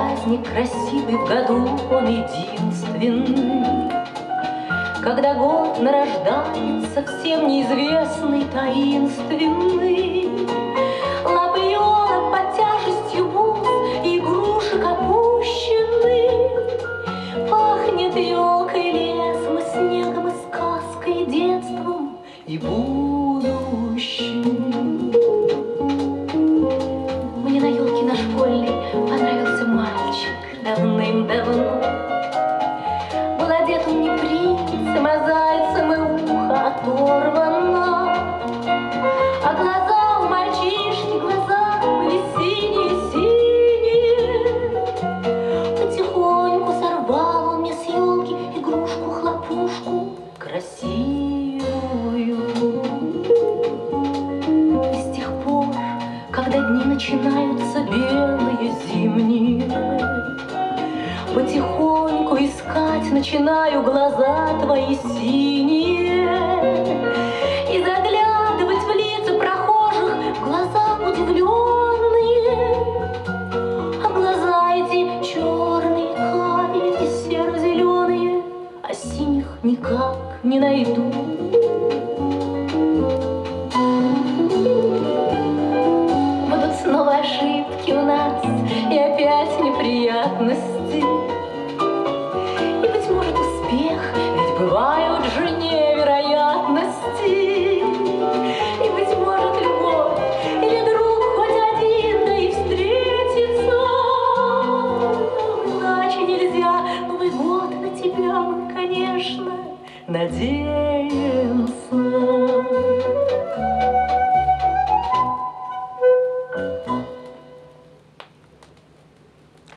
Самый красивый в году он единственный. Когда год нарождается всем неизвестный, таинственный, елок под тяжестью бус игрушек опущены. Пахнет елкой лесом и снегом, и сказкой, детством, и будущим. Он не принцем, а ухо оторвано. А глаза у глаза были синие-синие. Потихоньку сорвал он мне с елки игрушку-хлопушку красивую. С тех пор, когда дни начинаются белые зимние, Потихоньку искать начинаю глаза твои синие. И заглядывать в лица прохожих, в глаза удивленные А глаза эти черные, карие и серо-зеленые А синих никак не найду тебя, конечно, надеемся.